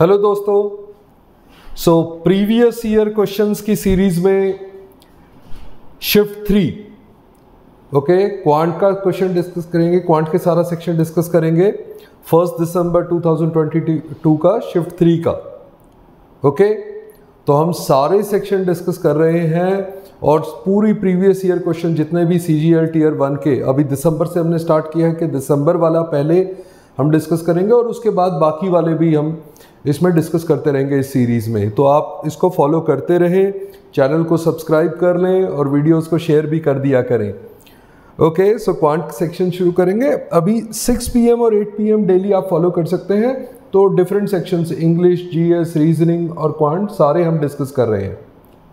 Hello दोस्तों. So previous year questions की series में शिफ्ट थ्री ओके क्वांट का क्वेश्चन डिस्कस करेंगे क्वांट के सारा सेक्शन डिस्कस करेंगे. फ़र्स्ट दिसंबर 2022 का शिफ्ट थ्री का. ओके? तो हम सारे सेक्शन डिस्कस कर रहे हैं और पूरी प्रीवियस ईयर क्वेश्चन जितने भी C G L tier one के, अभी दिसंबर से हमने स्टार्ट किया है कि दिसंबर वाला पहले हम डिस्कस करेंगे और उसके बाद बाकी वाले भी हम इसमें डिस्कस करते रहेंगे इस सीरीज़ में। तो आप इसको फॉलो करते रहें चैनल को सब्सक्राइब कर लें और वीडियोस को शेयर भी कर दिया करें। ओके सो क्वांट सेक्शन शुरू करेंगे। अभी 6 पीएम और 8 पीएम डेली आप फॉलो कर सकते हैं। तो different sections English GS reasoning और क्वांट सारे हम डिस्कस कर रहे हैं।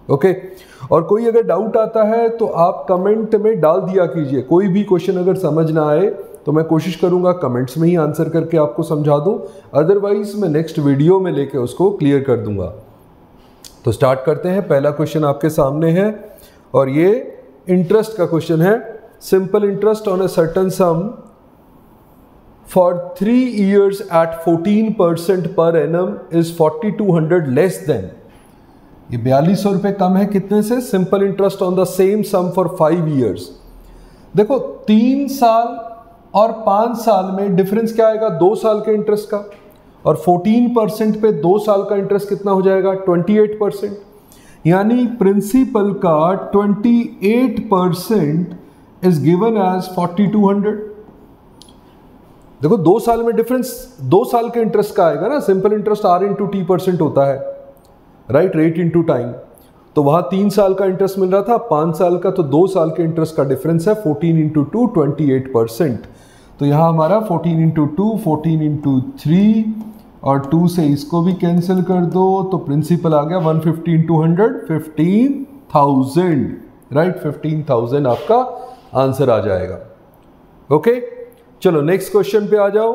Okay okay? और कोई अगर डाउट आता है तो आप कमेंट में डाल दिया कीजिए। कोई भी क्वेश्चन अगर समझ ना आए तो मैं कोशिश करूँगा कमेंट्स में ही आंसर करके आपको समझा दूँ। अदरवाइज़ मैं नेक्स्ट वीडियो में लेके उसको क्लियर कर दूँगा। तो स्टार्ट करते हैं। पहला क्वेश्चन आपके सामने है और ये इंटरेस्ट का क्वेश्चन है। Simple interest on a certain sum for three years at 14 percent per annum is 4200 less than ये बयालीस सौ रुपये कम है कितने से? Simple interest on the same sum for five years देखो, तीन साल और पाँच साल में डिफरेंस क्या आएगा? दो साल के इंटरेस्ट का। और 14 परसेंट पे दो साल का इंटरेस्ट कितना हो जाएगा? 28 परसेंट यानी प्रिंसिपल का 28 परसेंट इज़ गिवन एज 4200 देखो, दो साल में डिफरेंस दो साल के इंटरेस्ट का आएगा ना? Simple interest R into T percent होता है। राइट रेट इंटू टाइम तो वहाँ तीन साल का इंटरेस्ट मिल रहा था। पाँच साल का तो दो साल के इंटरेस्ट का डिफरेंस है। Fourteen into two twenty eight percent तो यहाँ हमारा 14 into two fourteen into three और टू से इसको भी कैंसिल कर दो तो प्रिंसिपल आ गया 150 fifty into hundred fifteen thousand right fifteen thousand आपका आंसर आ जाएगा। ओके चलो नेक्स्ट क्वेश्चन पे आ जाओ।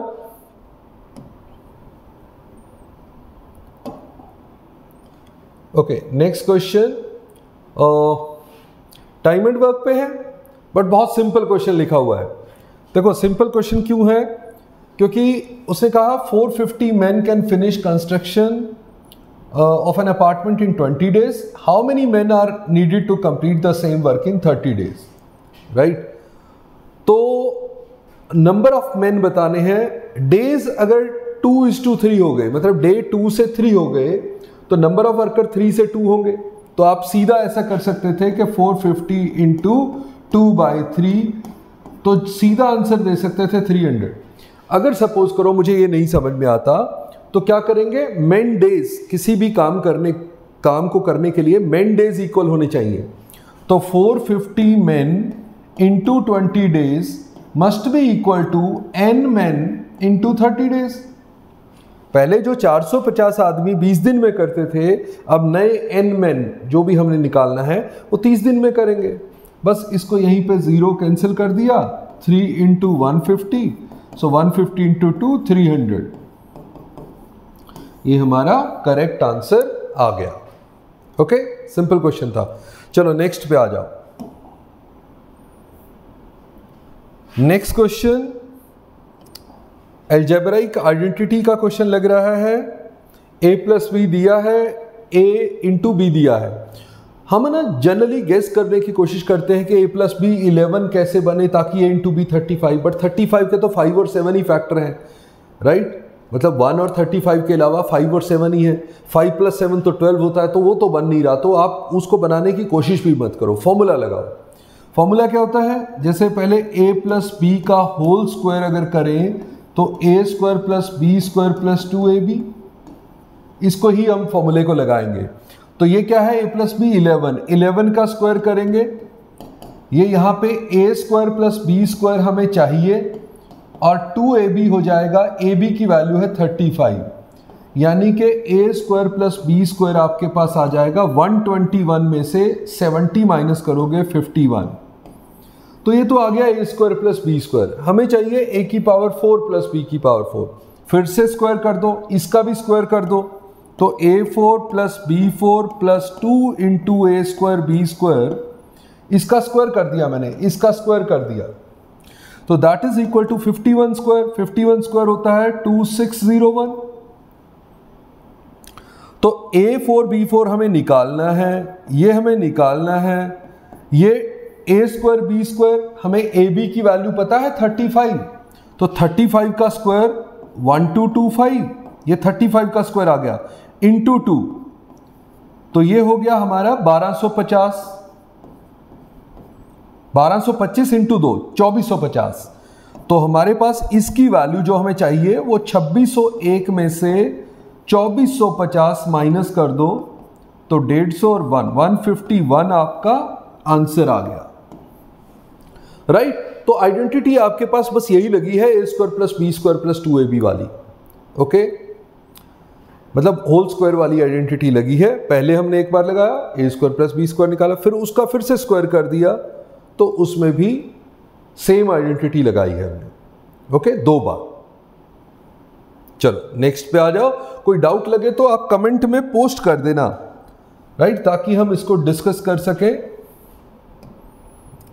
Okay next question time and work पे है बट बहुत सिंपल क्वेश्चन लिखा हुआ है। देखो सिंपल क्वेश्चन क्यों है? क्योंकि उसने कहा 450 man can finish construction of an apartment in 20 days how many man are needed to complete the same work in 30 days right तो नंबर ऑफ़ मैन बताने हैं। डेज़ अगर टू इज़ टू थ्री हो गए मतलब डे टू से three हो गए तो नंबर ऑफ़ वर्कर थ्री से टू होंगे। तो आप सीधा ऐसा कर सकते थे कि 450 fifty into two by three तो सीधा आंसर दे सकते थे 300 अगर सपोज़ करो, मुझे ये नहीं समझ में आता तो क्या करेंगे? मेन डेज़ किसी भी काम करने, काम को करने के लिए मेन डेज़ इक्वल होने चाहिए। तो 450 men into twenty days must be equal to N man into thirty days पहले जो 450 आदमी 20 दिन में करते थे, अब नए एन मैन जो भी हमने निकालना है, वो 30 दिन में करेंगे। बस इसको यहीं पे ज़ीरो कैंसिल कर दिया three into one fifty so one fifty into two three hundred ये हमारा करेक्ट आंसर आ गया। ओके सिंपल क्वेश्चन था। चलो नेक्स्ट पे आ जाओ। नेक्स्ट क्वेश्चन एल्जेब्राइक आइडेंटिटी का क्वेश्चन लग रहा है। ए प्लस बी दिया है ए इंटू बी दिया है। हम ना जनरली गेस करने की कोशिश करते हैं कि ए प्लस बी इलेवन कैसे बने ताकि A two B thirty five but thirty five के तो फाइव और सेवन ही फैक्टर हैं राइट मतलब वन और थर्टी फाइव के अलावा फाइव और सेवन ही है। फाइव प्लस सेवन तो ट्वेल्व होता है तो वो तो बन नहीं रहा। तो आप उसको बनाने की कोशिश भी मत करो। फॉर्मूला लगाओ। फॉर्मूला क्या होता है? जैसे पहले ए प्लस बी का होल स्क्वायर अगर करें तो A square plus B square plus two A B इसको ही हम फॉर्मूले को लगाएँगे। तो ये क्या है? A plus B eleven eleven का स्क्वायर करेंगे। ये यहाँ पे A square plus B square हमें चाहिए और टू ए बी हो जाएगा। ए बी की वैल्यू है थर्टी फाइव यानी कि A square plus B square आपके पास आ जाएगा। वन ट्वेंटी वन में से सेवेंटी माइनस करोगे फिफ्टी वन तो ये तो आ गया A square plus B square हमें चाहिए ए की पावर फोर प्लस बी की पावर फोर फिर से स्क्वायर कर दो। इसका भी स्क्वायर कर दो। तो A four plus B four plus two into A square B square इसका स्क्वायर कर दिया मैंने, इसका स्क्वायर कर दिया। तो that is equal to fifty one square fifty one square होता है टू सिक्स ज़ीरो वन तो ए फोर बी फोर हमें निकालना है, ये हमें निकालना है, ये ए स्क्वायर बी स्क्वायर हमें ए बी की वैल्यू पता है थर्टी फाइव तो थर्टी फाइव का square one two two five ये थर्टी फाइव का स्क्वायर आ गया। इंटू टू तो ये हो गया हमारा बारह सौ पचास। बारह सौ पच्चीस इंटू दो, चौबीस तो हमारे पास इसकी वैल्यू जो हमें चाहिए, वो छब्बीस सौ एक में से 2450 माइनस कर दो तो 150 और 1 151 आपका आंसर आ गया। Right right? तो आइडेंटिटी आपके पास बस यही लगी है A square plus B square plus two A B वाली। ओके मतलब होल स्क्वायर वाली आइडेंटिटी लगी है। पहले हमने एक बार लगाया A square plus B square निकाला, फिर उसका फिर से स्क्वायर कर दिया तो उसमें भी सेम आइडेंटिटी लगाई है हमने। ओके दो बार। चलो नेक्स्ट पे आ जाओ। कोई डाउट लगे तो आप कमेंट में पोस्ट कर देना राइट ताकि हम इसको डिस्कस कर सके।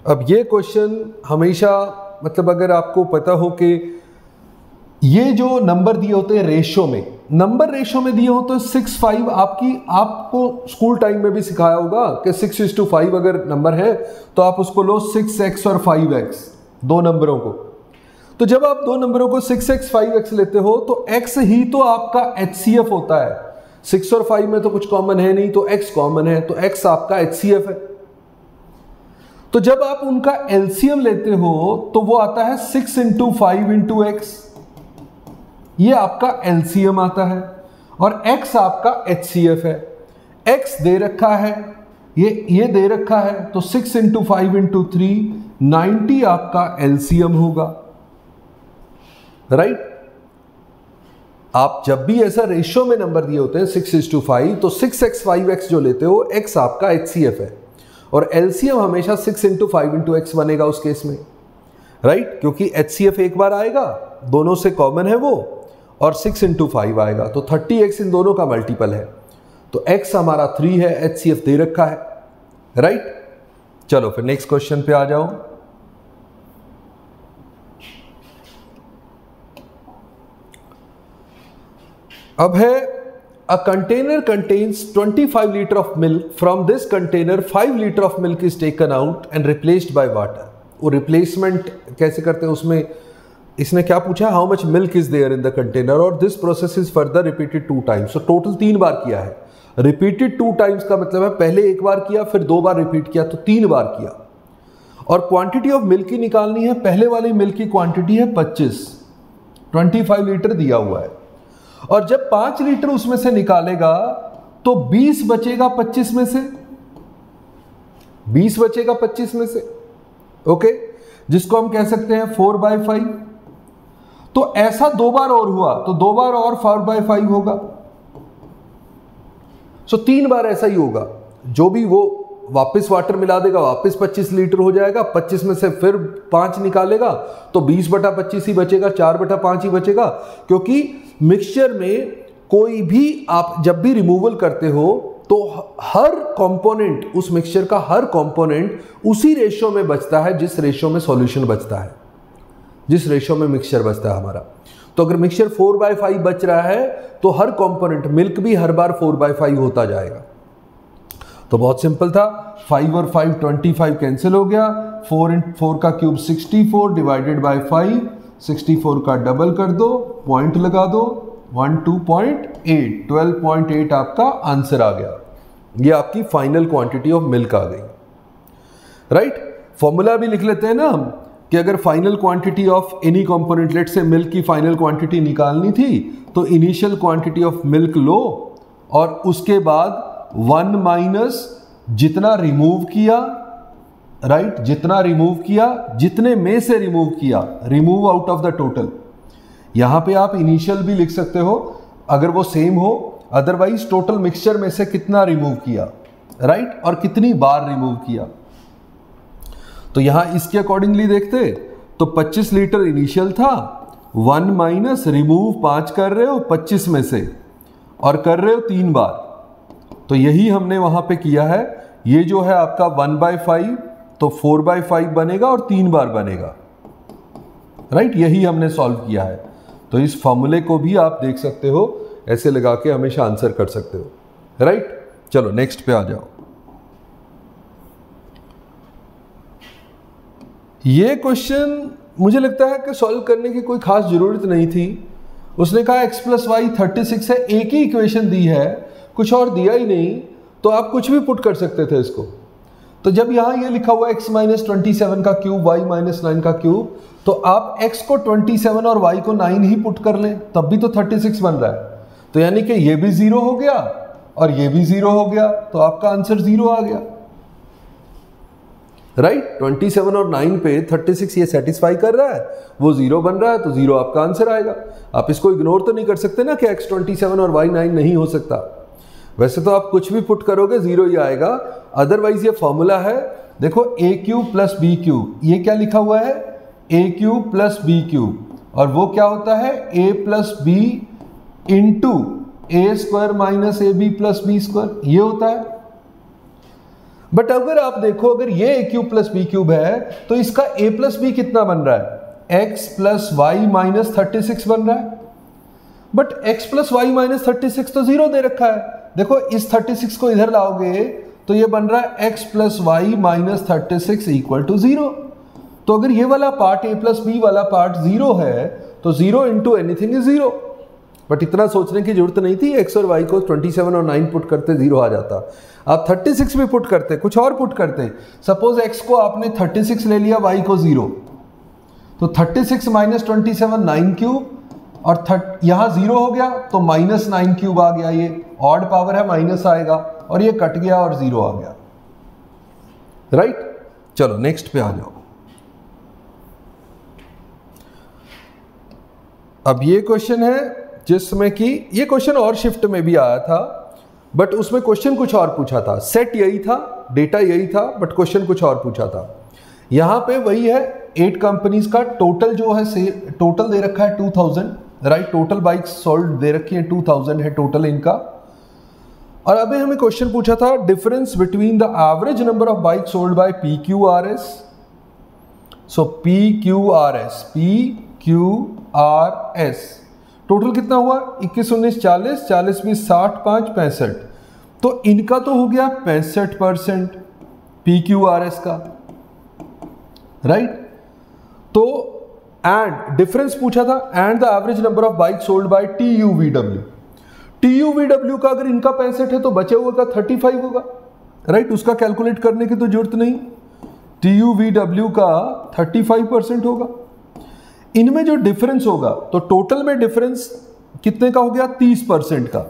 अब ये क्वेश्चन हमेशा मतलब अगर आपको पता हो कि ये जो नंबर दिए होते हैं रेशो में नंबर रेशो में दिए हो तो सिक्स फाइव आपकी, आपको स्कूल टाइम में भी सिखाया होगा कि सिक्स इज़ टू फाइव अगर नंबर है तो आप उसको लो सिक्स एक्स और फाइव एक्स, दो नंबरों को। तो जब आप दो नंबरों को सिक्स एक्स, फाइव एक्स लेते हो तो एक्स ही तो आपका एच सी एफ़ होता है। सिक्स और फाइव में तो कुछ कॉमन है नहीं तो एक्स कॉमन है तो एक्स आपका एच सी एफ़ है। तो जब आप उनका एलसीएम लेते हो तो वो आता है six into five into X. ये आपका एलसीएम आता है और एक्स आपका एच सी एफ़ है। एक्स दे रखा है, ये ये दे रखा है तो six into five into three, ninety आपका एलसीएम होगा। राइट? आप जब भी ऐसा रेशियो में नंबर दिए होते हैं, सिक्स इज़ टू फाइव तो सिक्स एक्स फाइव एक्स जो लेते हो, एक्स आपका एच सी एफ़ है। और एलसीएम हमेशा six into five into X बनेगा उस केस में। राइट? क्योंकि एच सी एफ़ एक बार आएगा, दोनों से कॉमन है वो। और सिक्स इंटू फाइव आएगा। तो थर्टी एक्स इन दोनों का मल्टीपल है। तो एक्स हमारा थ्री है एच सी एफ़ दे रखा है। राइट चलो, फिर नेक्स्ट क्वेश्चन पे आ जाओ। अब है a container contains 25 litre of milk from this container 5 litre of milk is taken out and replaced by water वो रिप्लेसमेंट कैसे करते हैं उसमें? इसने क्या पूछा? How much milk is there in the container और this process is further repeated two times so total तीन बार किया है। रिपीटेड टू टाइम्स का मतलब है पहले एक बार किया, फिर दो बार रिपीट किया तो तीन बार किया। और क्वांटिटी ऑफ़ मिल्क की निकालनी है। पहले वाली मिल्क की क्वांटिटी है 25 25 लीटर दिया हुआ है। और जब पाँच लीटर उसमें से निकालेगा तो बीस बचेगा पच्चीस में से। बीस बचेगा पच्चीस में से। ओके जिसको हम कह सकते हैं फोर बाय फाइव तो ऐसा दो बार और हुआ तो दो बार और फोर बाय फाइव होगा। सो तीन बार ऐसा ही होगा। जो भी वो वापस वाटर मिला देगा, वापस 25 लीटर हो जाएगा 25 में से फिर पाँच निकालेगा तो 20 बटा पच्चीस ही बचेगा, चार बटा पाँच ही बचेगा, क्योंकि मिक्सचर में कोई भी आप जब भी रिमूवल करते हो तो हर कंपोनेंट उस मिक्सचर का हर कंपोनेंट उसी रेशियो में बचता है, जिस रेशियो में सॉल्यूशन बचता है। जिस रेशियो में मिक्सचर बचता है हमारा। तो अगर मिक्सचर फोर बाय फाइव बच रहा है तो हर कंपोनेंट मिल्क भी हर बार फोर बाय फाइव होता जाएगा। तो बहुत सिंपल था। फाइव और फाइव ट्वेंटी फाइव कैंसिल हो गया। फोर इन फोर का cube sixty four divided by five sixty four का डबल कर दो पॉइंट लगा दो one two point eight twelve point eight आपका आंसर आ गया। ये आपकी फाइनल क्वांटिटी ऑफ़ मिल्क आ गई। राइट फॉर्मूला भी लिख लेते हैं ना हम। कि अगर final quantity of any component let say milk की फाइनल क्वांटिटी निकालनी थी तो इनिशियल क्वांटिटी ऑफ़ मिल्क लो और उसके बाद वन माइनस जितना रिमूव किया राइट right? जितना रिमूव किया, जितने में से रिमूव किया remove out of the total यहाँ पे आप इनिशियल भी लिख सकते हो, अगर वो सेम हो अदरवाइज़ टोटल मिक्सचर में से कितना रिमूव किया राइट right? और कितनी बार रिमूव किया तो यहाँ इसके अकॉर्डिंगली देखते तो 25 लीटर इनिशियल था वन माइनस रिमूव पाँच कर रहे हो 25 में से, और कर रहे हो तीन बार। तो यही हमने वहाँ पे किया है। ये जो है आपका वन बाय फाइव तो फोर बाय फाइव बनेगा और तीन बार बनेगा। राइट यही हमने सॉल्व किया है। तो इस फॉर्मूले को भी आप देख सकते हो। ऐसे लगा के हमेशा आंसर कर सकते हो। राइट चलो नेक्स्ट पे आ जाओ। ये क्वेश्चन मुझे लगता है कि सॉल्व करने की कोई खास ज़रूरत नहीं थी। उसने कहा X plus Y thirty six है, एक ही इक्वेशन दी है, कुछ और दिया ही नहीं तो आप कुछ भी पुट कर सकते थे इसको। तो जब यहाँ ये लिखा हुआ एक्स माइनस ट्वेंटी सेवन का क्यूब वाई माइनस नाइन का क्यूब तो आप x को 27 और y को 9 ही पुट कर लें, तब भी तो 36 बन रहा है। तो यानी कि ये भी ज़ीरो हो गया और ये भी ज़ीरो हो गया तो आपका आंसर ज़ीरो आ गया। Right right? 27 और 9 पे 36 ये सेटिस्फाई कर रहा है। वो ज़ीरो बन रहा है तो ज़ीरो आपका आंसर आएगा। आप इसको इग्नोर तो नहीं कर सकते ना कि x 27 और y 9 नहीं हो सकता। वैसे तो आप कुछ भी पुट करोगे ज़ीरो ही आएगा। अदरवाइज़ ये फॉर्मूला है। देखो A cube plus B cube ये क्या लिखा हुआ है? A cube plus B cube और वो क्या होता है? A plus B into A square minus A B plus B square ये होता है। बट अगर आप देखो, अगर ये A cube plus B cube है तो इसका ए प्लस बी कितना बन रहा है? X plus Y minus thirty six बन रहा है। But X plus Y minus thirty six तो ज़ीरो दे रखा है। देखो, इस थर्टी सिक्स को इधर लाओगे तो ये बन रहा है X plus Y minus thirty six equal to zero तो अगर ये वाला पार्ट ए प्लस बी वाला पार्ट ज़ीरो है तो zero into anything is zero but इतना सोचने की ज़रूरत नहीं थी एक्स और वाई को 27 और 9 पुट करते ज़ीरो आ जाता। आप 36 भी पुट करते, कुछ और पुट करते। सपोज़ एक्स को आपने 36 ले लिया वाई को ज़ीरो तो 36 six minus twenty seven nine cube और थर्ट यहाँ ज़ीरो हो गया तो माइनस नाइन क्यूब आ गया ये। ऑड पावर है माइनस आएगा, और ये कट गया और ज़ीरो आ गया। Right right? चलो नेक्स्ट पे आ जाओ। अब ये क्वेश्चन है, जिसमें कि, ये क्वेश्चन और शिफ्ट में भी आया था। बट उसमें क्वेश्चन कुछ और पूछा था। सेट यही था डेटा यही था बट क्वेश्चन कुछ और पूछा था। यहाँ पे वही है एट कंपनीज़ का टोटल जो है से टोटल दे रखा है two thousand right total bike sold दे रखी है टू थाउज़ेंड है टोटल इनका। और अभी हमें क्वेश्चन पूछा था difference between the average number of bike sold by P Q R S so P Q R S P Q R S total कितना हुआ? इक्कीस उन्नीस चालीस चालीस बीस साठ, पाँच, पैंसठ। तो इनका तो हो गया पैंसठ percent P Q R S का। राइट तो एंड डिफरेंस पूछा था। And the average number of bike sold by T U V W T U V W का अगर इनका पैंसठ है तो बचे हुए का थर्टी फाइव होगा। राइट उसका कैलकुलेट करने की तो ज़रूरत नहीं। टी यू वी डब्ल्यू का थर्टी फाइव परसेंट होगा। इनमें जो डिफरेंस होगा तो टोटल में डिफरेंस कितने का हो गया? तीस परसेंट का।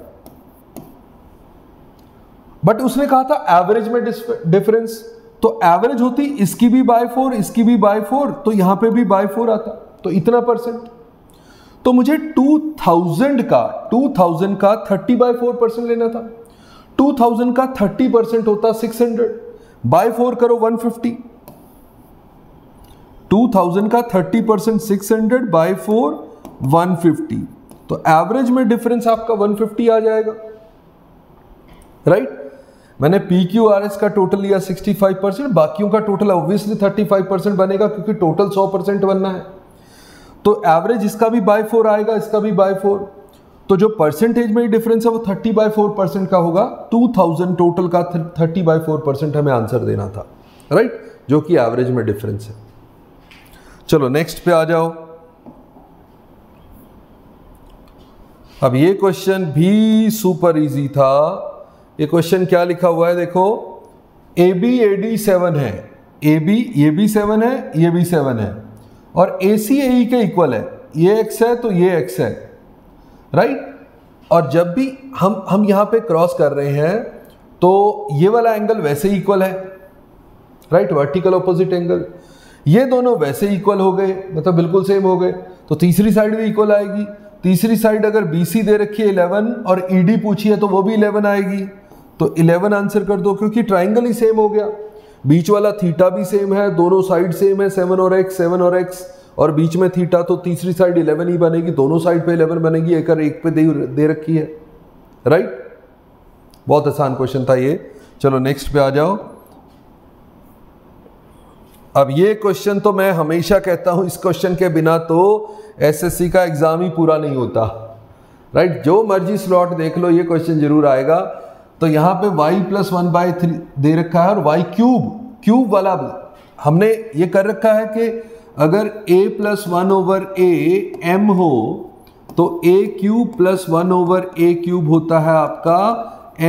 बट उसने कहा था एवरेज में डिफरेंस तो एवरेज होती इसकी भी बाय फोर इसकी भी बाय फोर तो यहाँ पे भी बाय फोर आता तो इतना परसेंट तो मुझे 2000 का 2000 का 30 बाय फोर परसेंट लेना था। 2000 का 30 परसेंट होता 600 बाय फोर करो 150 2000 का 30 percent six hundred by four one तो एवरेज में डिफरेंस आपका 150 आ जाएगा। राइट? मैंने पी क्यू आर एस का टोटल लिया 65 परसेंट बाकियों का टोटल ऑब्वियसली 35 परसेंट बनेगा क्योंकि टोटल 100 परसेंट बनना है। तो एवरेज इसका भी बाय फोर आएगा, इसका भी बाय फोर तो जो परसेंटेज में डिफरेंस है वो 30 बाय फोर परसेंट का होगा। 2000 टोटल का 30 बाय फोर परसेंट हमें आंसर देना था। राइट जो कि एवरेज में डिफरेंस है। चलो नेक्स्ट पे आ जाओ। अब ये क्वेश्चन भी सुपर इजी था। ये क्वेश्चन क्या लिखा हुआ है, देखो? A B A D seven है। ए बी ये भी सेवन है, ये भी सेवन है। और ए सी ए के इक्वल है। ये एक्स है तो ये एक्स है। राइट और जब भी हम हम यहाँ पे क्रॉस कर रहे हैं तो ये वाला एंगल वैसे इक्वल है। राइट वर्टिकल ऑपोजिट एंगल ये दोनों वैसे इक्वल हो गए मतलब बिल्कुल सेम हो गए। तो तीसरी साइड भी इक्वल आएगी। तीसरी साइड अगर बीसी दे रखी है इलेवन और डी पूछी है तो वो भी इलेवन आएगी। तो इलेवन आंसर कर दो क्योंकि ट्राइंगल ही सेम हो गया। बीच वाला थीटा भी सेम है दोनों साइड सेम है सेवन और एक्स सेवन और एक्स और बीच में थीटा तो तीसरी साइड इलेवन ही बनेगी। दोनों साइड पे इलेवन बनेगी एक एक पे दे, दे रखी है। राइट बहुत आसान क्वेश्चन था ये। चलो नेक्स्ट पे आ जाओ। अब ये क्वेश्चन तो मैं हमेशा कहता हूँ, इस क्वेश्चन के बिना तो एसएससी का एग्ज़ाम ही पूरा नहीं होता। राइट जो मर्ज़ी स्लॉट देख लो, ये क्वेश्चन ज़रूर आएगा। तो यहाँ पे y plus one by three दे रखा है और y क्यूब क्यूब वाला हमने ये कर रखा है कि अगर a plus one over A M हो तो a cube plus one over A cube होता है आपका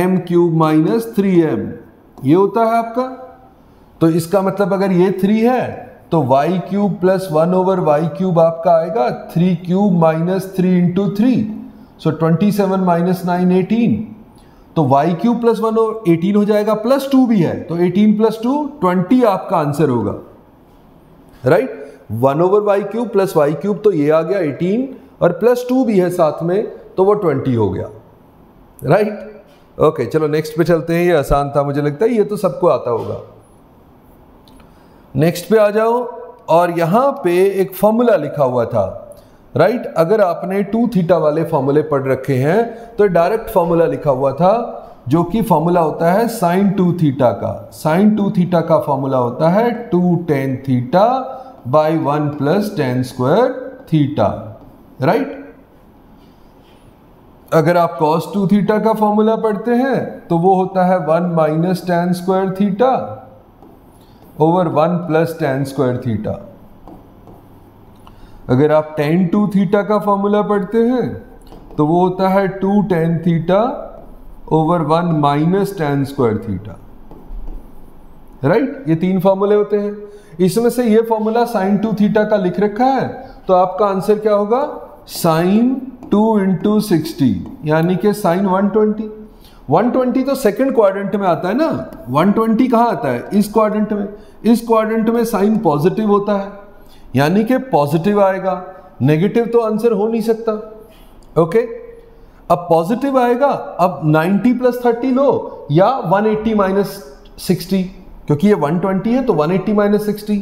m cube minus three M ये होता है आपका तो इसका मतलब अगर ये थ्री है तो Y cube plus one over Y cube आपका आएगा three cube minus three into three so twenty seven minus nine eighteen तो Y cube plus one over eighteen हो जाएगा प्लस टू भी है. तो एटीन प्लस टू ट्वेंटी आपका answer होगा. Right one over Y cube plus Y cube तो ये आ गया एटीन और प्लस टू भी है साथ में तो वो ट्वेंटी हो गया. राइट ओके चलो नेक्स्ट पे चलते हैं, ये आसान था, मुझे लगता है ये तो सबको आता होगा. नेक्स्ट पे आ जाओ। और यहाँ पे एक फॉर्मूला लिखा हुआ था। Right right? अगर आपने टू थीटा वाले फॉर्मूले पढ़ रखे हैं तो डायरेक्ट फॉर्मूला लिखा हुआ था, जो कि फॉर्मूला होता है साइन टू थीटा का। साइन टू थीटा का फॉर्मूला होता है two tan theta by one plus tan square theta right अगर आप कॉस टू थीटा का फॉर्मूला पढ़ते हैं तो वो होता है one minus tan square theta over one plus tan square theta अगर आप टेन टू थीटा का फॉर्मूला पढ़ते हैं तो वो होता है two tan theta over one minus tan square theta right ये तीन फॉर्मूले होते हैं। इसमें से ये फॉर्मूला साइन टू थीटा का लिख रखा है तो आपका आंसर क्या होगा? साइन टू इंटू सिक्सटी यानी कि sine one twenty one twenty तो सेकेंड क्वाड्रेंट में आता है ना? वन ट्वेंटी कहाँ आता है? इस क्वाड्रेंट में। इस क्वाड्रेंट में साइन पॉजिटिव होता है। यानी कि पॉजिटिव आएगा नेगेटिव तो आंसर हो नहीं सकता। ओके अब पॉजिटिव आएगा, अब 90 प्लस थर्टी लो, या 180 एट्टी माइनस सिक्सटी क्योंकि ये 120 है तो 180 एट्टी माइनस सिक्सटी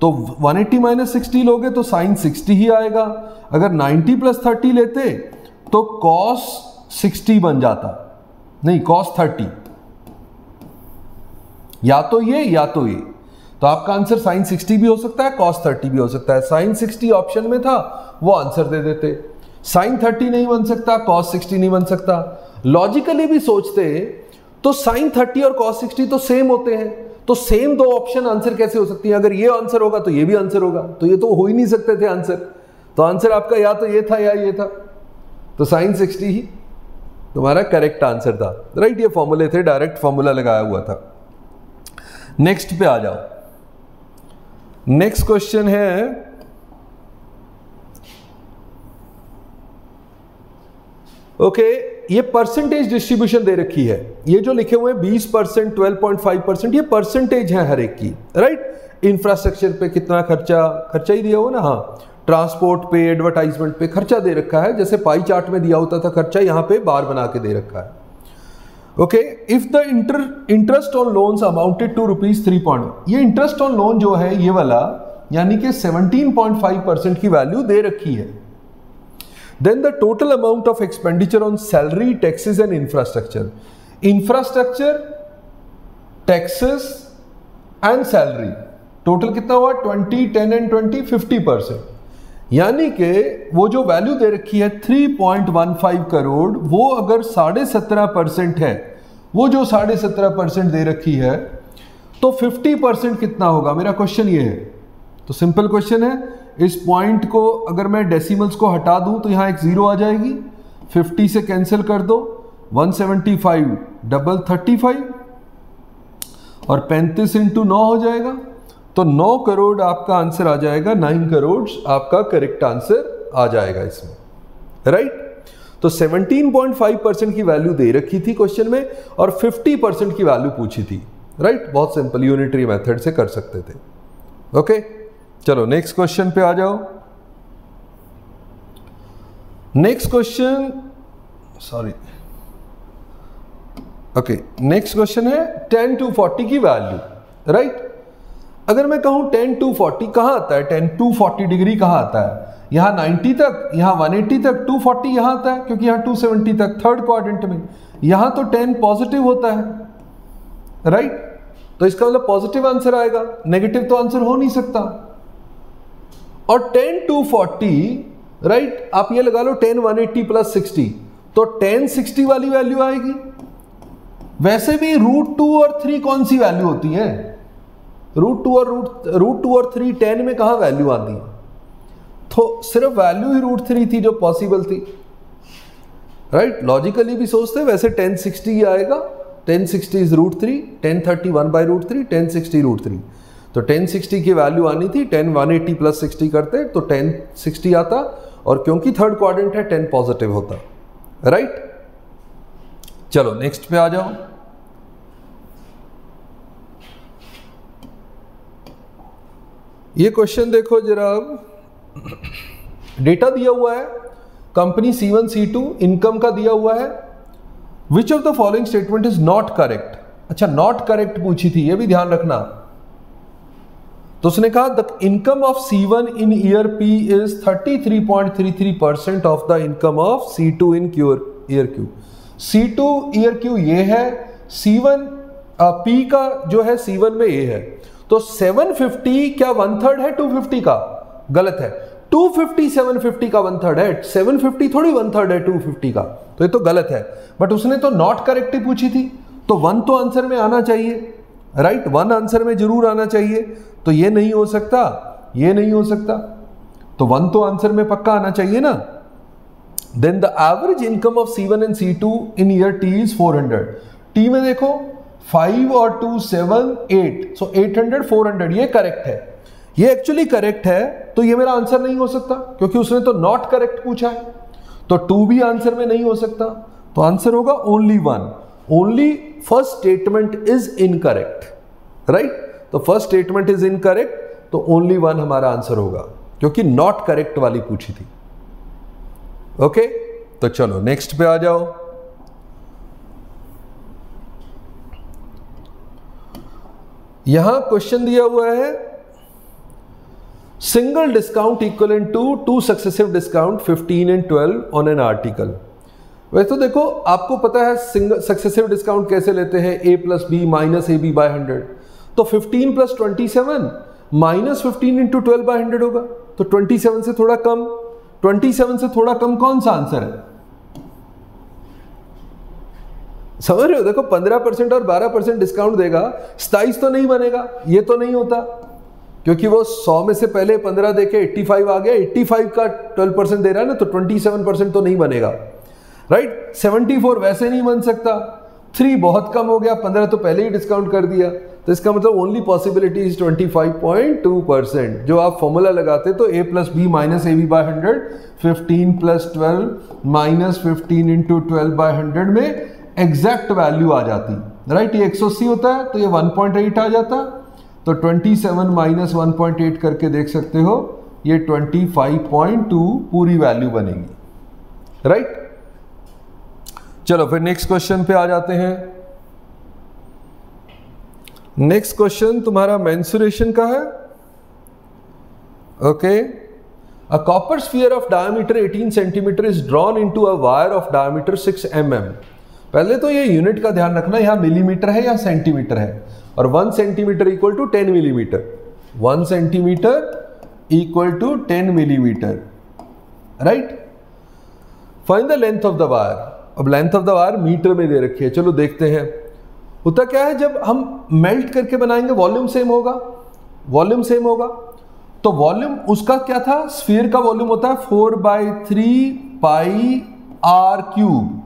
तो 180 एट्टी माइनस सिक्सटी लोगे तो साइन 60 ही आएगा। अगर 90 प्लस थर्टी लेते तो कॉस 60 बन जाता। नहीं कॉस 30 या तो ये, या तो ये। तो आपका आंसर साइन 60 भी हो सकता है कॉस 30 भी हो सकता है। साइन 60 ऑप्शन में था, वो आंसर दे देते। साइन 30 नहीं बन सकता कॉस 60 नहीं बन सकता। लॉजिकली भी सोचते तो साइन 30 और कॉस 60 तो सेम होते हैं। तो सेम दो ऑप्शन आंसर कैसे हो सकती है? अगर ये आंसर होगा तो ये भी आंसर होगा। तो ये तो हो ही नहीं सकते थे आंसर तो आंसर आपका या तो ये था या ये था। तो साइन 60 ही तुम्हारा करेक्ट आंसर था। राइट ये फॉर्मूले थे डायरेक्ट फॉर्मूला लगाया हुआ था। नेक्स्ट पे आ जाओ। नेक्स्ट क्वेश्चन है ओके okay, ये परसेंटेज डिस्ट्रीब्यूशन दे रखी है। ये जो लिखे हुए हैं 20 परसेंट ट्वेल्व परसेंट ये परसेंटेज है हर एक की राइट इंफ्रास्ट्रक्चर पे कितना खर्चा खर्चा ही दिया हो ना? हाँ ट्रांसपोर्ट पे एडवर्टाइजमेंट पे खर्चा दे रखा है। जैसे पाई चार्ट में दिया होता था खर्चा यहाँ पे बार बना के दे रखा है। Okay if the inter interest on loans amounted to rupees three point ये इंटरेस्ट ऑन लोन जो है ये वाला यानी कि 17.5 परसेंट की वैल्यू दे रखी है। Then the total amount of expenditure on salary taxes and infrastructure infrastructure taxes and salary total कितना हुआ? 20, 10 एंड 20, 50 परसेंट यानी कि वो जो वैल्यू दे रखी है 3.15 करोड़, वो अगर साढ़े सत्रह परसेंट है, वो जो साढ़े सत्रह परसेंट दे रखी है तो 50 परसेंट कितना होगा? मेरा क्वेश्चन ये है। तो सिंपल क्वेश्चन है, इस पॉइंट को अगर मैं डेसिमल्स को हटा दूँ तो यहाँ एक ज़ीरो आ जाएगी। 50 से कैंसिल कर दो 175 डबल 35 और 35 इंटू नौ हो जाएगा। तो 9 करोड़ आपका आंसर आ जाएगा 9 करोड़ आपका करेक्ट आंसर आ जाएगा इसमें राइट तो 17.5 परसेंट की वैल्यू दे रखी थी क्वेश्चन में और 50 परसेंट की वैल्यू पूछी थी राइट बहुत सिंपल यूनिटरी मेथड से कर सकते थे ओके चलो नेक्स्ट क्वेश्चन पे आ जाओ। Next question sorry okay next question है 10 टू 40 की वैल्यू राइट अगर मैं कहूँ टेन टू फोर्टी कहाँ आता है? टेन टू फोर्टी डिग्री कहाँ आता है? यहाँ 90 तक, यहाँ 180 तक 240 यहाँ आता है, क्योंकि यहाँ 270 तक थर्ड क्वाड्रेंट में। यहाँ तो टेन पॉजिटिव होता है राइट तो इसका मतलब पॉजिटिव आंसर आएगा नेगेटिव तो आंसर हो नहीं सकता। और 10 टू 40 राइट आप ये लगा लो 10 180 प्लस 60 तो 10 60 वाली वैल्यू आएगी। वैसे भी रूट टू और थ्री कौन सी वैल्यू होती है? रूट टू और रूट रूट टू और थ्री टेन में कहा वैल्यू आती है? तो सिर्फ़ वैल्यू ही रूट थ्री थी जो पॉसिबल थी। Right right? लॉजिकली भी सोचते वैसे टेन सिक्सटी ही आएगा। Tan sixty is root three tan thirty one by root three tan sixty root three तो टेन सिक्सटी की वैल्यू आनी थी tan one eighty plus sixty करते तो टेन सिक्सटी आता। और क्योंकि थर्ड क्वाड्रेंट है टेन पॉजिटिव होता। Right right? चलो नेक्स्ट पे आ जाओ। ये क्वेश्चन देखो जरा अब डेटा दिया हुआ है। Company C one C two income का दिया हुआ है। Which of the following statement is not correct अच्छा नॉट करेक्ट पूछी थी, ये भी ध्यान रखना। तो उसने कहा the income of C one in year P is thirty three point three three percent of the income of C two in Q year Q C two year Q ये है सी वन पी का जो है सी one में ये है। तो 750 क्या वन थर्ड है? 250 का। गलत है। 250 750 का वन थर्ड है। 750 थोड़ी वन थर्ड है 250 का। तो ये तो गलत है। बट उसने तो नॉट करेक्ट ही पूछी थी। तो वन तो आंसर में आना चाहिए। Right right? वन आंसर में ज़रूर आना चाहिए। तो ये नहीं हो सकता। ये नहीं हो सकता। तो वन तो आंसर में पक्का आना चाहिए ना। Then the average income of C one and C two in year T is four hundred T में देखो फाइव और two seven eight so eight hundred four hundred ये करेक्ट है। ये एक्चुअली करेक्ट है तो ये मेरा आंसर नहीं हो सकता, क्योंकि उसने तो नॉट करेक्ट पूछा है। तो टू भी आंसर में नहीं हो सकता। तो आंसर होगा only one only first statement is incorrect right तो फ़र्स्ट स्टेटमेंट इज़ इनकरेक्ट तो ओनली वन हमारा आंसर होगा, क्योंकि नॉट करेक्ट वाली पूछी थी। Okay okay? तो चलो नेक्स्ट पे आ जाओ। यहाँ क्वेश्चन दिया हुआ है single discount equal to two successive discount 15 and 12 on an article वैसे तो देखो, आपको पता है सिंगल सक्सेसिव डिस्काउंट कैसे लेते हैं? A plus B minus A B by hundred तो 15 plus twenty seven minus fifteen into twelve by hundred होगा। तो 27 से थोड़ा कम 27 से थोड़ा कम कौन सा आंसर है? समझ रहे हो? देखो 15 परसेंट और 12 परसेंट डिस्काउंट देगा सताइस तो नहीं बनेगा, ये तो नहीं होता। क्योंकि वो सौ में से पहले 15 देके 85 आ गया 85 का 12 परसेंट दे रहा है ना तो 27 परसेंट तो नहीं बनेगा। राइट 74 वैसे नहीं बन सकता। थ्री बहुत कम हो गया 15 तो पहले ही डिस्काउंट कर दिया। तो इसका मतलब ओनली पॉसिबिलिटी इज़ 25.2 परसेंट जो आप फॉर्मूला लगाते तो a plus B minus A B by hundred fifteen plus twelve minus fifteen into twelve by hundred में एग्जैक्ट वैल्यू आ जाती। राइट, ये 180 होता है तो ये 1.8 आ जाता। तो 27 सेवन माइनस वन करके देख सकते हो, ये 25.2 पूरी वैल्यू बनेगी। राइट? चलो, फिर नेक्स्ट क्वेश्चन पे आ जाते हैं। नेक्स्ट क्वेश्चन तुम्हारा मेंसुरेशन का है। Okay? A copper sphere of diameter 18 centimetre is drawn into a wire of diameter 6 M mm. पहले तो ये यूनिट का ध्यान रखना, यहाँ मिलीमीटर है या सेंटीमीटर है। और one centimetre equal to ten millimetre one centimetre equal to ten millimetre right find the length of the wire अब length of the wire metre में दे रखी है। चलो देखते हैं। होता क्या है, जब हम मेल्ट करके बनाएँगे वॉल्यूम सेम होगा। वॉल्यूम सेम होगा। तो वॉल्यूम उसका क्या था? स्फीयर का वॉल्यूम होता है four by three pi R cube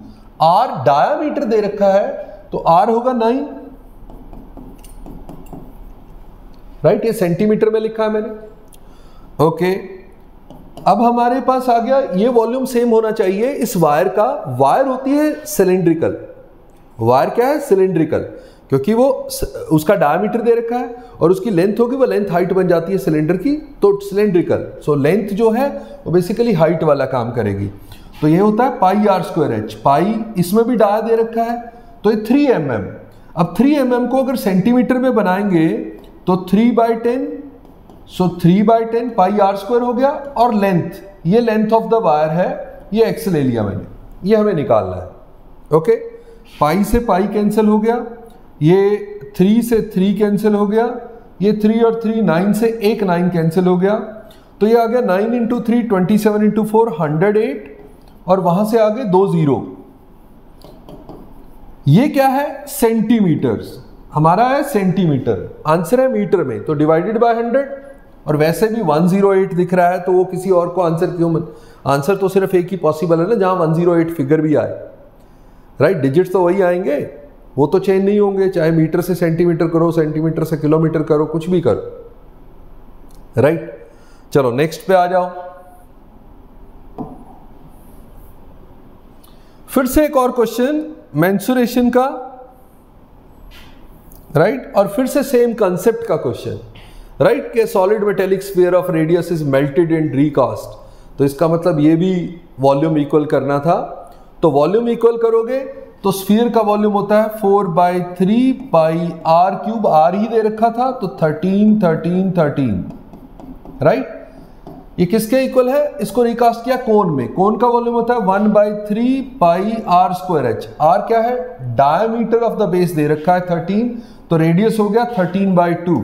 R diameter दे रखा है तो आर होगा नाइन राइट ये सेंटीमीटर में लिखा है मैंने. ओके अब हमारे पास आ गया, ये वॉल्यूम सेम होना चाहिए. इस वायर का वायर होती है सिलेंड्रिकल वायर क्या है? सिलेंड्रिकल क्योंकि वो उसका डायमीटर दे रखा है और उसकी लेंथ होगी, वो लेंथ हाइट बन जाती है सिलेंडर की तो सिलेंड्रिकल सो लेंथ जो है, वो बेसिकली हाइट वाला काम करेगी. तो ये होता है pi R square H, pi इसमें भी डाया दे रखा है तो ये थ्री एम एम अब थ्री एम एम को अगर सेंटीमीटर में बनाएँगे तो three by ten so three by ten pi R square हो गया, और लेंथ ये लेंथ ऑफ़ द वायर है, ये एक्स ले लिया मैंने, ये हमें निकालना है ओके पाई से पाई कैंसिल हो गया, ये थ्री से थ्री कैंसिल हो गया, ये थ्री और थ्री नाइन से एक नाइन कैंसिल हो गया तो ये आ गया nine into three twenty seven into four hundred eight और वहाँ से आगे दो ज़ीरो। ये क्या है? सेंटीमीटर्स हमारा है सेंटीमीटर आंसर है मीटर में तो डिवाइडेड बाय हंड्रेड और वैसे भी 108 दिख रहा है तो वो किसी और को आंसर क्यों मत आंसर तो सिर्फ़ एक ही पॉसिबल है ना, जहाँ 108 फिगर भी आए। राइट डिजिट्स तो वही आएँगे। वो तो चेंज नहीं होंगे, चाहे मीटर से सेंटीमीटर करो सेंटीमीटर से किलोमीटर करो, कुछ भी करो। राइट चलो नेक्स्ट पे आ जाओ। फिर से एक और क्वेश्चन मैंसुरेशन का राइट right? और फिर से सेम कंसेप्ट का क्वेश्चन राइट? के solid metallic sphere of radius is melted and recast तो इसका मतलब ये भी वॉल्यूम इक्वल करना था तो वॉल्यूम इक्वल करोगे तो स्फीयर का वॉल्यूम होता है four by three by R cube R ही दे रखा था तो थर्टीन थर्टीन थर्टीन राइट ये किसके इक्वल है? इसको रिकास्ट किया कोन में। कोन का वॉल्यूम होता है one by three by R square H R क्या है? डायमीटर ऑफ़ द बेस दे रखा है थर्टीन तो रेडियस हो गया थर्टीन बाई टू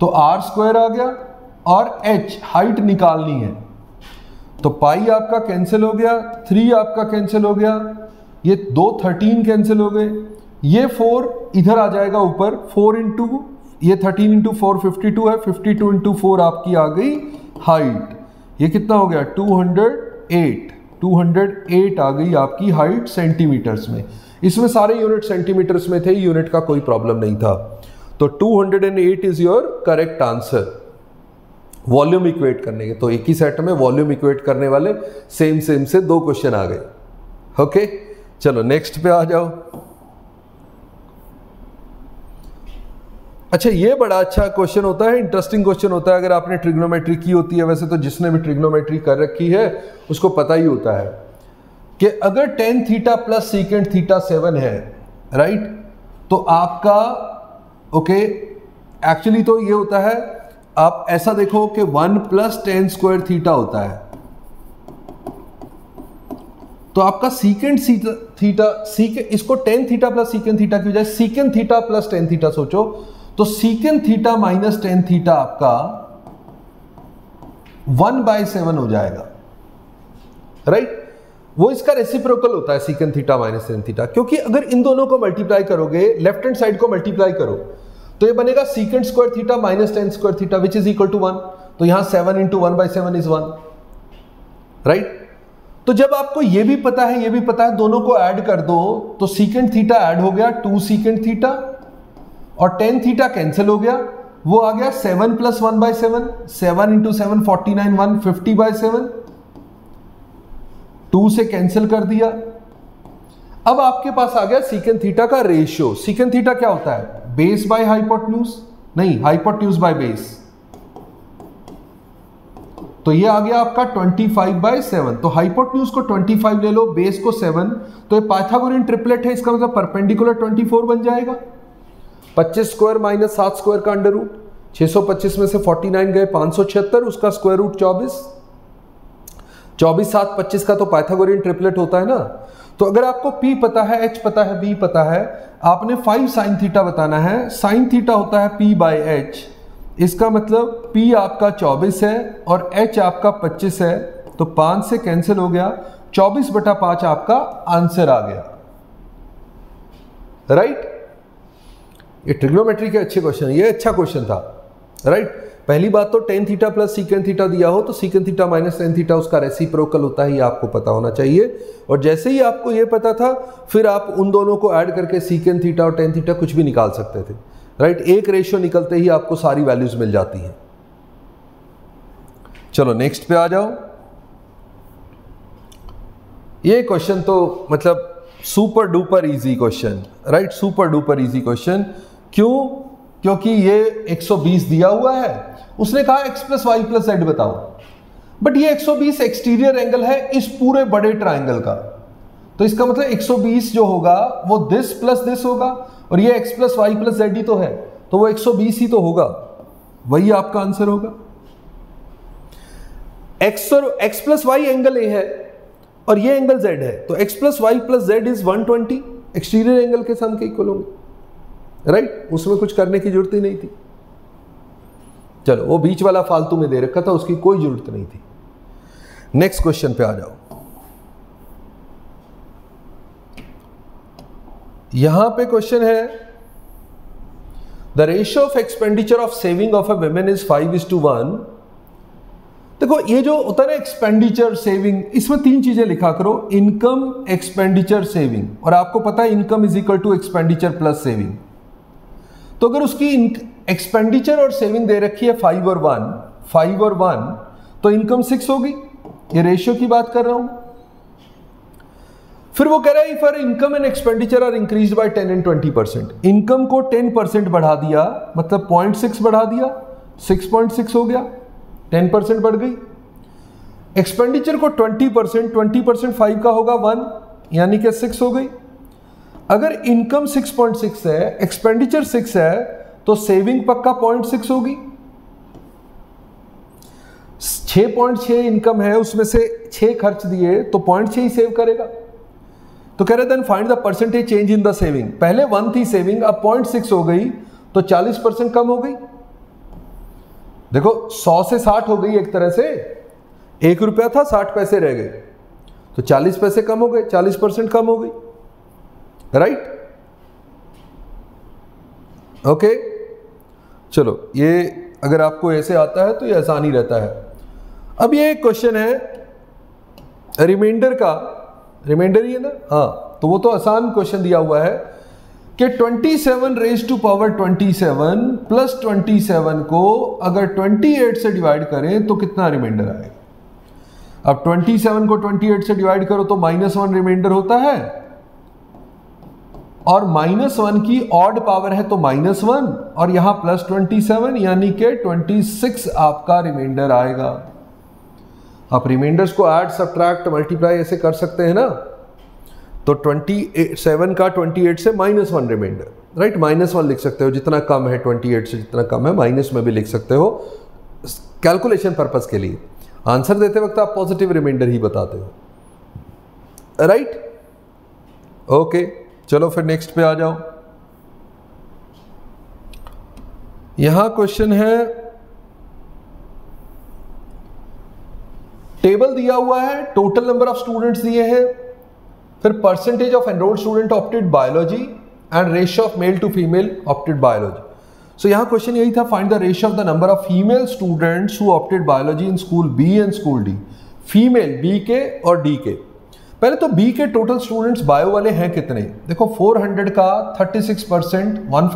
तो आर स्क्वायर आ गया और एच हाइट निकालनी है। तो पाई आपका कैंसिल हो गया थ्री आपका कैंसिल हो गया। ये दो थर्टीन कैंसिल हो गए। ये फोर इधर आ जाएगा ऊपर फोर इंटू ये thirteen into four fifty two है फिफ्टी टू इंटू फोर आपकी आ गई। हाइट ये कितना हो गया? Two hundred eight two hundred eight आ गई आपकी हाइट सेंटीमीटर्स में। इसमें सारे यूनिट सेंटीमीटर्स में थे यूनिट का कोई प्रॉब्लम नहीं था। तो 208 is your correct answer volume equate करने के तो एक ही सेट में वॉल्यूम इक्वेट करने वाले सेम सेम से दो क्वेश्चन आ गए। ओके चलो नेक्स्ट पे आ जाओ। अच्छा ये बड़ा अच्छा क्वेश्चन होता है इंटरेस्टिंग क्वेश्चन होता है। अगर आपने ट्रिग्नोमेट्री की होती है, वैसे तो जिसने भी ट्रिग्नोमेट्री कर रखी है, उसको पता ही होता है कि अगर tan theta plus secant theta seven है राइट तो आपका ओके एक्चुअली तो ये होता है, आप ऐसा देखो कि one plus tan square theta होता है। तो आपका सीकेंड थीटा सीके इसको tan theta plus secant theta की बजाय secant theta plus tan theta सोचो। तो secant theta minus tan theta आपका वन बाय सेवन हो जाएगा। राइट वो इसका रेसिप्रोकल होता है secant theta minus tan theta क्योंकि अगर इन दोनों को मल्टीप्लाई करोगे लेफ़्ट हैंड साइड को मल्टीप्लाई करो तो ये बनेगा secant square theta minus tan square theta which is equal to one तो यहाँ seven into one by seven is one right तो जब आपको ये भी पता है, ये भी पता है, दोनों को ऐड कर दो तो सीकेंड थीटा ऐड हो गया टू सीकेंड थीटा और टेन थीटा कैंसिल हो गया, वो आ गया seven plus one by seven seven into seven forty nine one fifty by seven two से कैंसिल कर दिया। अब आपके पास आ गया सीकेंड थीटा का रेशियो सीकेंड थीटा क्या होता है? बेस बाय हाइपोटन्यूज नहीं हाइपोटन्यूज बाय बेस तो ये आ गया आपका 25 फाइव बाई सेवन तो हाइपोटन्यूज को 25 ले लो बेस को 7 तो ये पाइथागोरियन ट्रिपलेट है, इसका मतलब परपेंडिकुलर 24 बन जाएगा। 25 स्क्वायर माइनस सात स्क्वायर का अंडर रूट 625 में से 49 गए 576 उसका स्क्वायर रूट 24 24 सात 25 का तो पाइथागोरियन ट्रिपलेट होता है ना? तो अगर आपको P पता है, H पता है, B पता है, आपने फाइव साइन थीटा बताना है। साइन थीटा होता है P बाई एच इसका मतलब P आपका 24 है और H आपका 25 है। तो 5 से कैंसिल हो गया। 24 बटा पाँच आपका आंसर आ गया। राइट ये ट्रिग्नोमेट्री के अच्छे क्वेश्चन ये अच्छा क्वेश्चन था राइट पहली बात तो tan theta plus secant theta दिया हो तो secant theta minus tan theta उसका रेसिप्रोकल होता है, ये आपको पता होना चाहिए। और जैसे ही आपको ये पता था, फिर आप उन दोनों को ऐड करके सीकेंड थीटा और टेन थीटा कुछ भी निकाल सकते थे राइट एक रेशियो निकलते ही आपको सारी वैल्यूज़ मिल जाती हैं। चलो नेक्स्ट पे आ जाओ। ये क्वेश्चन तो मतलब super duper easy question right super duper easy question क्यों? क्योंकि ये 120 दिया हुआ है। उसने कहा, x plus Y plus Z बताओ। बट ये 120 एक्सटीरियर एंगल है इस पूरे बड़े ट्राइंगल का। तो इसका मतलब 120 जो होगा, वो दिस प्लस दिस होगा, और ये x plus Y plus Z ही तो है। तो वो 120 ही तो होगा। वही आपका आंसर होगा। X और x plus Y angle A है, और ये एंगल z है। तो x plus Y plus Z is 120 exterior angle के सम के इक्वल होंगे। राइट उसमें कुछ करने की ज़रूरत ही नहीं थी। चलो, वो बीच वाला फालतू में दे रखा था, उसकी कोई ज़रूरत नहीं थी। नेक्स्ट क्वेश्चन पे आ जाओ। यहाँ पे क्वेश्चन है the ratio of expenditure of saving of a women is five is to one देखो, ये जो होता है ना एक्सपेंडिचर सेविंग इसमें तीन चीज़ें लिखा करो इनकम एक्सपेंडिचर सेविंग और आपको पता है income is equal to expenditure plus saving तो अगर उसकी एक्सपेंडिचर और सेविंग दे रखी है फाइव और वन फाइव और वन तो इनकम सिक्स होगी। ये रेशियो की बात कर रहा हूँ। फिर वो कह रहा है for income and expenditure are increase by ten and twenty percent income को टेन परसेंट बढ़ा दिया मतलब पॉइंट सिक्स बढ़ा दिया सिक्स पॉइंट सिक्स हो गया टेन परसेंट बढ़ गई। एक्सपेंडिचर को twenty percent twenty percent five का होगा वन यानी कि सिक्स हो गई। अगर इनकम सिक्स पॉइंट सिक्स है, एक्सपेंडिचर सिक्स है तो सेविंग पक्का पॉइंट सिक्स होगी। छह पॉइंट छह इनकम है, उसमें से छह खर्च दिए तो पॉइंट छह ही सेव करेगा। तो कह रहे then find the percentage change in the saving पहले वन थी सेविंग, अब पॉइंट सिक्स हो गई तो चालीस परसेंट कम हो गई। देखो, सौ से साठ हो गई एक तरह से, एक रुपया था, साठ पैसे रह गए। तो चालीस पैसे कम हो गए, चालीस परसेंट कम हो गई। राइट ओके चलो, ये अगर आपको ऐसे आता है तो ये आसान ही रहता है। अब ये क्वेश्चन है रिमाइंडर का। रिमाइंडर ही है ना? हाँ तो वो तो आसान क्वेश्चन दिया हुआ है कि 27 seven raise to power 27 seven plus 27 को अगर 28 से डिवाइड करें तो कितना रिमाइंडर आएगा? अब 27 को 28 से डिवाइड करो तो माइनस वन रिमाइंडर होता है। और माइनस वन की ऑड पावर है तो माइनस वन, और यहाँ प्लस 27 यानी कि 26 आपका रिमाइंडर आएगा। आप रिमाइंडर्स को ऐड सब्ट्रैक्ट मल्टीप्लाई ऐसे कर सकते हैं ना? तो 27 का 28 से minus one remainder right minus one लिख सकते हो, जितना कम है 28 से जितना कम है माइनस में भी लिख सकते हो। कैलकुलेशन पर्पज के लिए। आंसर देते वक्त आप पॉजिटिव रिमाइंडर ही बताते हो। राइट ओके चलो फिर नेक्स्ट पे आ जाओ। यहाँ क्वेश्चन है टेबल दिया हुआ है टोटल नंबर ऑफ़ स्टूडेंट्स दिए हैं, फिर percentage of enrolled student opted biology and ratio of male to female opted biology so यहाँ क्वेश्चन यही था find the ratio of the number of female students who opted biology in school B and school D female B के और D के। पहले तो B के total students bio वाले हैं कितने? देखो 400 का 36 परसेंट वन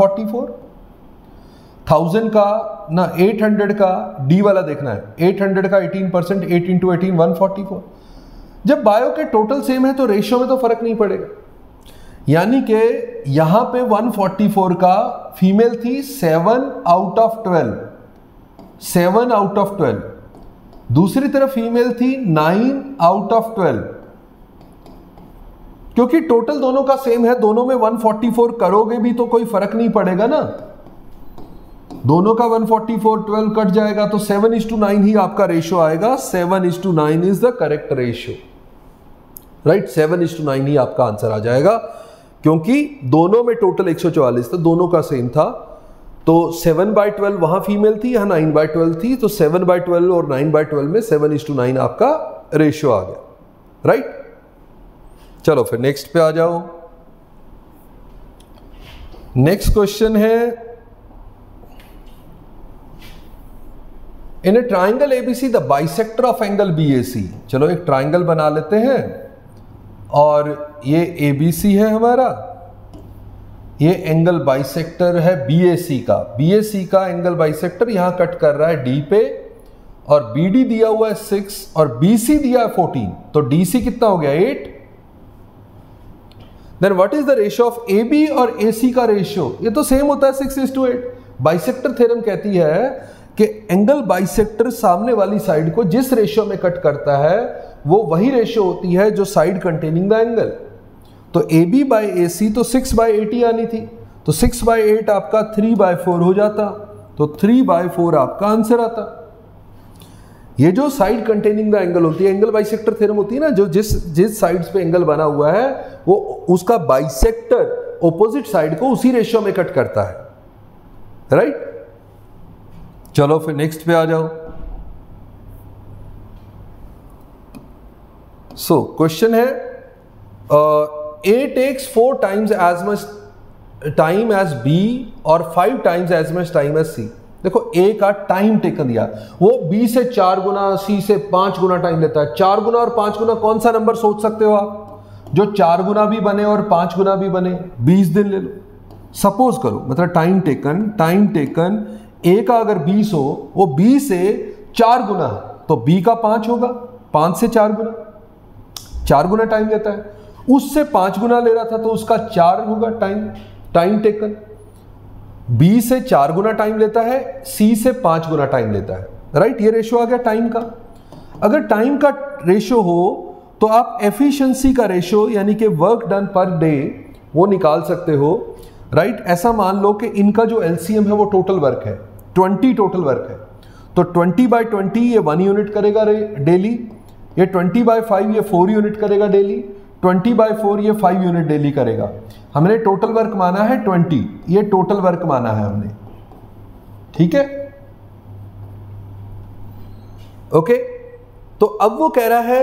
थाउज़ेंड का, ना 800 का डी वाला देखना है। 800 का 18 percent eighteen two eighteen one जब बायो के टोटल सेम है तो रेशियो में तो फ़र्क नहीं पड़ेगा। यानी कि यहाँ पे 144 का फीमेल थी 7 आउट ऑफ़ 12 7 आउट ऑफ़ 12 दूसरी तरफ़ फीमेल थी 9 आउट ऑफ़ 12 क्योंकि टोटल दोनों का सेम है, दोनों में 144 करोगे भी तो कोई फ़र्क नहीं पड़ेगा ना। दोनों का 144 12 कट जाएगा तो 7 इज़ टू नाइन ही आपका रेशियो आएगा। 7 is to nine is the correct ratio right seven is to nine ही आपका आंसर आ जाएगा। क्योंकि दोनों में टोटल 144 था, दोनों का सेम था। तो सेवन बाय ट्वेल्व वहाँ फीमेल थी, यहाँ नाइन बाय ट्वेल्व थी। तो सेवन बाय ट्वेल्व और नाइन बाय ट्वेल्व में सेवन इज़ टू नाइन आपका रेशियो आ गया। राइट चलो, फिर नेक्स्ट पे आ जाओ। नेक्स्ट क्वेश्चन है in a triangle ABC the bisector of angle BAC चलो, एक ट्राइंगल बना लेते हैं, और ये ए बी सी है हमारा। ये एंगल बाइसेक्टर है बी ए सी का। बी ए सी का एंगल बाइसेक्टर यहाँ कट कर रहा है डी पे, और बी डी दिया हुआ है सिक्स और बी सी दिया है फोर्टीन तो डी सी कितना हो गया? Eight then what is the ratio of A B और ए सी का रेशियो ये तो सेम होता है six is to eight bisector theorem कहती है कि एंगल बाइसेक्टर सामने वाली साइड को जिस रेशियो में कट करता है, वो वही रेशियो होती है जो साइड कंटेनिंग द एंगल तो ए बी बाई ए सी तो सिक्स बाई एट ही आनी थी. तो सिक्स बाई एट आपका थ्री बाय फोर हो जाता. तो थ्री बाय फोर आपका आंसर आता. ये जो साइड कंटेनिंग द एंगल होती है एंगल बाइसेक्टर थ्योरम होती है ना जो जिस जिस साइड्स पे एंगल बना हुआ है वो उसका बाइसेक्टर ऑपोजिट साइड को उसी रेशियो में कट करता है। Right right? चलो फिर नेक्स्ट पे आ जाओ। सो so, क्वेश्चन है A takes four times as much time as B और five times as much time as C देखो ए का टाइम टेकन दिया। वो बी से चार गुना सी से पाँच गुना टाइम लेता है। चार गुना और पाँच गुना कौन सा नंबर सोच सकते हो आप? जो चार गुना भी बने और पाँच गुना भी बने, बीस दिन ले लो। सपोज़ करो मतलब time taken time taken A का अगर बीस हो, वो बी से चार गुना तो बी का पाँच होगा, पाँच से चार गुना। चार गुना टाइम लेता है। उससे पाँच गुना ले रहा था तो उसका चार होगा टाइम टाइम टेकन बी से चार गुना टाइम लेता है सी से पाँच गुना टाइम लेता है। राइट ये रेशो आ गया टाइम का। अगर टाइम का रेशो हो तो आप एफिशिएंसी का रेशो यानी कि वर्क डन पर डे वो निकाल सकते हो। राइट ऐसा मान लो कि इनका जो एलसीएम है, वो टोटल वर्क है। 20 टोटल वर्क है। तो 20 बाय 20 ये वन यूनिट करेगा डेली ये 20 बाय फाइव ये फोर यूनिट करेगा डेली 20 बाय फोर ये फाइव यूनिट डेली करेगा। हमने टोटल वर्क माना है 20 ये टोटल वर्क माना है हमने। ठीक है? ओके तो अब वो कह रहा है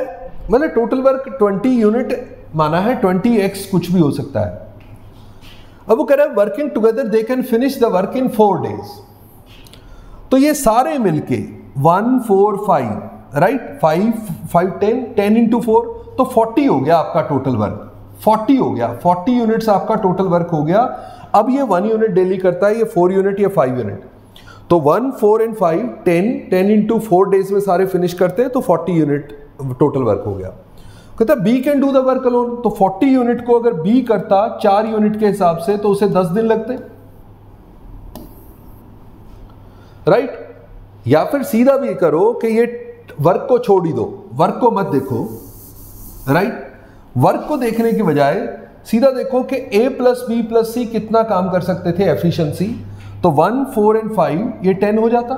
मतलब टोटल वर्क 20 यूनिट माना है 20 एक्स कुछ भी हो सकता है। अब वो कह रहा है working together they can finish the work in four days तो ये सारे मिलके one four five right five five ten ten into four तो 40 हो गया आपका टोटल वर्क 40 हो गया। 40 यूनिट्स आपका टोटल वर्क हो गया। अब ये वन यूनिट डेली करता है, ये फोर यूनिट या फाइव यूनिट तो one four and five ten ten into four days में सारे फिनिश करते हैं तो फोर्टी यूनिट टोटल वर्क हो गया। कहता B can do the work alone तो 40 यूनिट को अगर बी करता, चार यूनिट के हिसाब से तो उसे 10 दिन लगते राइट right? या फिर सीधा भी करो कि ये वर्क को छोड़ ही दो। वर्क को मत देखो। राइट वर्क को देखने की बजाय सीधा देखो कि A plus B plus C कितना काम कर सकते थे एफिशिएंसी तो वन फोर एंड फाइव ये टेन हो जाता।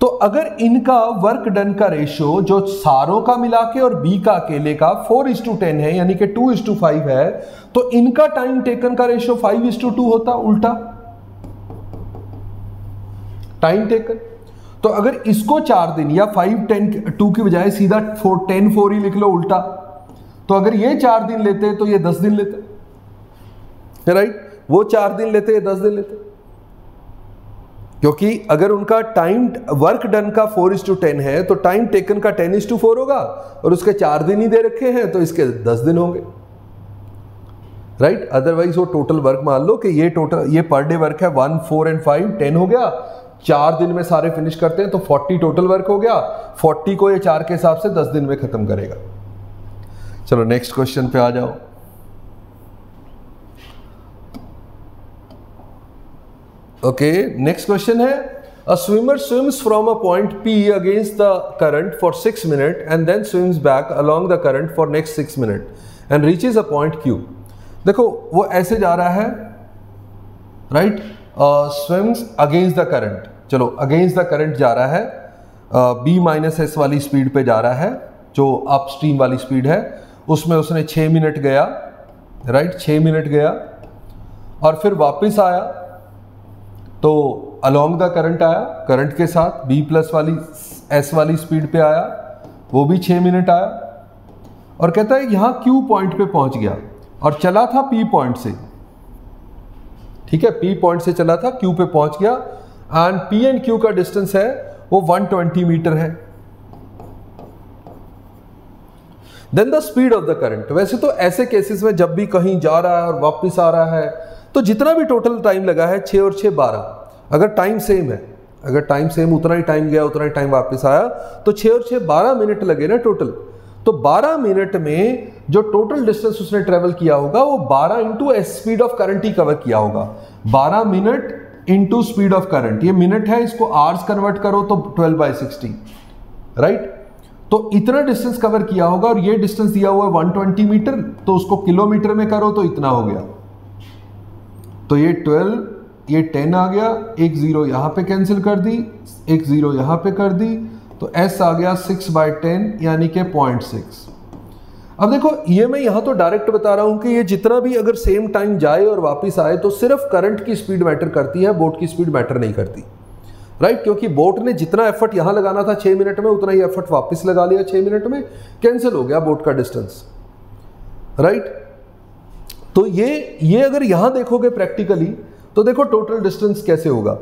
तो अगर इनका वर्क डन का रेशियो जो सारों का मिला के और बी का अकेले का फोर इज़ टू टेन है, यानी कि टू इज़ टू फाइव है तो इनका टाइम टेकन का ratio five is to two two, उल्टा। टाइम टेकन तो अगर इसको चार दिन या फाइव टेन टू की बजाय सीधा फोर टेन फोर ही लिख लो उल्टा तो अगर ये चार दिन लेते तो ये दस दिन लेते। राइट वो चार दिन लेते, ये दस दिन लेते। क्योंकि अगर उनका टाइम वर्क डन का फोर इज़ टू टेन है तो टाइम टेकन का टेन इज़ टू फोर होगा, और उसके चार दिन ही दे रखे हैं तो इसके दस दिन होंगे। राइट अदरवाइज़ वो टोटल वर्क मान लो कि ये टोटल ये पर डे वर्क है one four and five ten हो गया चार दिन में सारे फिनिश करते हैं तो 40 टोटल वर्क हो गया। 40 को ये चार के हिसाब से 10 दिन में खत्म करेगा। चलो नेक्स्ट क्वेश्चन पे आ जाओ। ओके नेक्स्ट क्वेश्चन है। A swimmer swims from a point P against the current for six minute and then swims back along the current for next six minute and reaches a point Q देखो, वो ऐसे जा रहा है right swims against the current चलो against the current जा रहा है। बी माइनस एस वाली स्पीड पे जा रहा है, जो अप स्ट्रीम वाली स्पीड है। उसमें उसने छः मिनट गया राइट छः मिनट गया। और फिर वापस आया तो अलोंग द करंट आया करंट के साथ बी प्लस वाली एस वाली स्पीड पे आया, वो भी छः मिनट आया। और कहता है, यहाँ क्यू पॉइंट पे पहुँच गया। और चला था पी पॉइंट से। ठीक है पी पॉइंट से चला था क्यू पे पहुँच गया एंड पी एंड क्यू का डिस्टेंस है, वो 120 मीटर है। Then the speed of the current वैसे तो ऐसे केसेस में जब भी कहीं जा रहा है और वापस आ रहा है तो जितना भी टोटल टाइम लगा है छः और छः बारह। अगर टाइम सेम है, अगर टाइम सेम उतना ही टाइम गया, उतना ही टाइम वापस आया तो छः और छः बारह मिनट लगे ना टोटल तो 12 मिनट में जो टोटल डिस्टेंस उसने ट्रेवल किया होगा, वो 12 इंटू स्पीड ऑफ़ करंट ही कवर किया होगा। 12 minute into speed of current ये मिनट है, इसको आवर्स कन्वर्ट करो तो 12 बाई सिक्सटी राइट तो इतना डिस्टेंस कवर किया होगा और ये डिस्टेंस दिया हुआ है 120 मीटर तो उसको किलोमीटर में करो तो इतना हो गया। तो ये 12 ये 10 आ गया, एक ज़ीरो यहाँ पे कैंसिल कर दी, एक ज़ीरो यहाँ पे कर दी तो एस आ गया सिक्स बाय टेन यानी कि पॉइंट सिक्स अब देखो, ये मैं यहाँ तो डायरेक्ट बता रहा हूँ कि ये जितना भी अगर सेम टाइम जाए और वापस आए तो सिर्फ़ करंट की स्पीड मैटर करती है, बोट की स्पीड मैटर नहीं करती. Right right? क्योंकि बोट ने जितना एफर्ट यहाँ लगाना था छह मिनट में, उतना ही एफर्ट वापस लगा लिया छह मिनट में कैंसिल हो गया बोट का डिस्टेंस राइट right? तो ये ये अगर यहाँ देखोगे प्रैक्टिकली तो देखो टोटल डिस्टेंस कैसे होगा?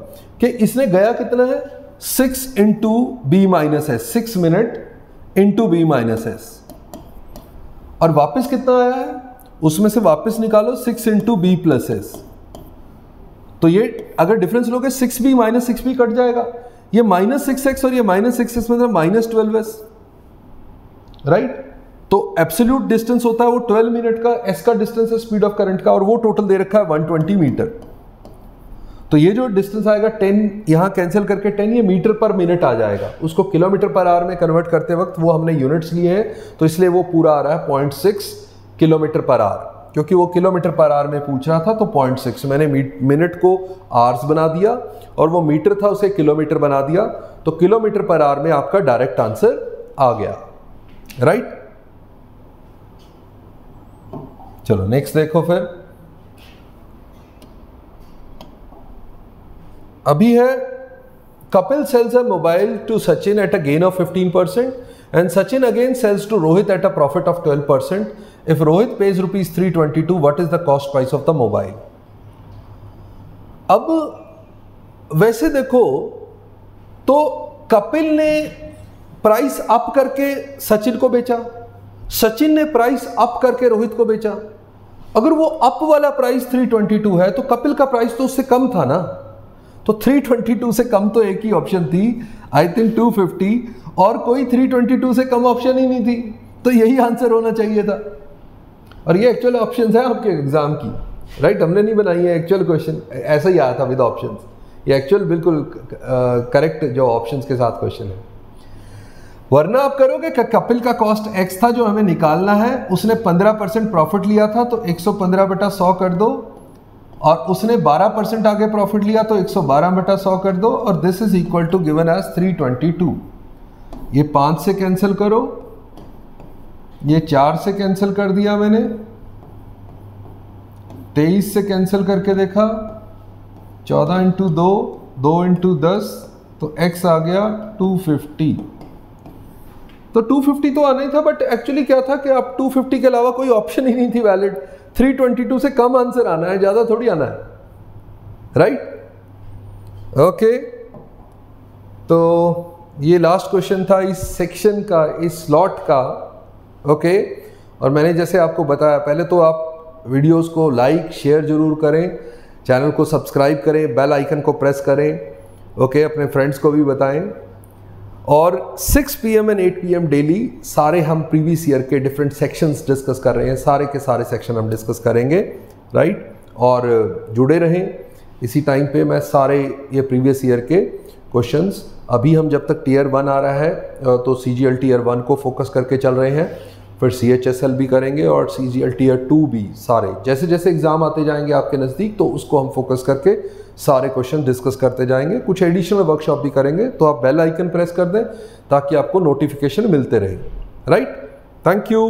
कि इसने गया कितना है? Six into B minus S, six minute into B minus S. और वापस कितना आया है? उसमें से वापस निकालो, six into B plus S. तो ये, अगर डिफरेंस लोगे, six B minus six B cut जाएगा। ये माइनस सिक्स एक्स और ये माइनस सिक्स एक्स मतलब माइनस ट्वेल्व एस। राइट तो एब्सोल्यूट डिस्टेंस होता है वो 12 मिनट का एस का डिस्टेंस है स्पीड ऑफ़ करंट का, और वो टोटल दे रखा है 120 मीटर तो ये जो डिस्टेंस आएगा 10 यहाँ कैंसिल करके 10 ये मीटर पर मिनट आ जाएगा। उसको किलोमीटर पर आवर में कन्वर्ट करते वक्त वो हमने यूनिट्स लिए हैं तो इसलिए वो पूरा आ रहा है point six kilometre per hour क्योंकि वो किलोमीटर पर आवर में पूछ रहा था तो पॉइंट सिक्स मैंने मिनट को आवर्स बना दिया, और वो मीटर था, उसे किलोमीटर बना दिया तो किलोमीटर पर आवर में आपका डायरेक्ट आंसर आ गया। राइट चलो नेक्स्ट देखो फिर। अभी है, Kapil sells a mobile to Sachin at a gain of 15 percent and Sachin again sells to Rohit at a profit of 12 percent if Rohit pays rupees three twenty two what is the cost price of the mobile अब, वैसे देखो तो कपिल ने price up करके सचिन को बेचा। सचिन ने price up करके रोहित को बेचा। अगर वो अप वाला प्राइस 322 है तो कपिल का प्राइस तो उससे कम था ना। तो 322 से कम तो एक ही ऑप्शन थी। आई थिंक 250 और कोई 322 से कम ऑप्शन ही नहीं थी। तो यही आंसर होना चाहिए था। और ये एक्चुअल ऑप्शन है आपके एग्ज़ाम की। Right right? हमने नहीं बनाई है एक्चुअल क्वेश्चन ऐसा ही आया था विद ऑप्शन ये एक्चुअल बिल्कुल करेक्ट जो ऑप्शन के साथ क्वेश्चन है। वरना आप करोगे कपिल का कॉस्ट एक्स था जो हमें निकालना है, उसने 15 परसेंट प्रॉफिट लिया था तो 115 बटा 100 कर दो। और उसने 12 परसेंट आगे प्रॉफिट लिया तो 112 बटा 100 कर दो और this is equal to given as 322 ये पाँच से कैंसिल करो। ये चार से कैंसिल कर दिया मैंने। तेईस से कैंसिल करके देखा। चौदह इंटू दो दो इंटू दस तो एक्स आ गया टू फिफ्टी तो 250 तो आना ही था बट एक्चुअली क्या था कि आप 250 के अलावा कोई ऑप्शन ही नहीं थी वैलिड 322 से कम आंसर आना है, ज़्यादा थोड़ी आना है। राइट ओके तो ये लास्ट क्वेश्चन था इस सेक्शन का, इस स्लॉट का। ओके और मैंने जैसे आपको बताया, पहले तो आप वीडियोस को लाइक शेयर ज़रूर करें। चैनल को सब्सक्राइब करें बेल आइकन को प्रेस करें। ओके अपने फ्रेंड्स को भी बताएँ। और 6 पीएम एंड 8 पीएम डेली सारे हम प्रीवियस ईयर के डिफरेंट सेक्शंस डिस्कस कर रहे हैं। सारे के सारे सेक्शन हम डिस्कस करेंगे राइट और जुड़े रहें। इसी टाइम पे मैं सारे ये प्रीवियस ईयर के क्वेश्चंस अभी हम जब तक टीयर वन आ रहा है तो C G L tier one को फोकस करके चल रहे हैं। फिर सी एच एस एल भी करेंगे और C G L tier two भी सारे। जैसे जैसे एग्ज़ाम आते जाएँगे आपके नज़दीक तो उसको हम फोकस करके सारे क्वेश्चन डिस्कस करते जाएँगे। कुछ एडिशनल वर्कशॉप भी करेंगे तो आप बेल आइकन प्रेस कर दें ताकि आपको नोटिफिकेशन मिलते रहे। Right thank you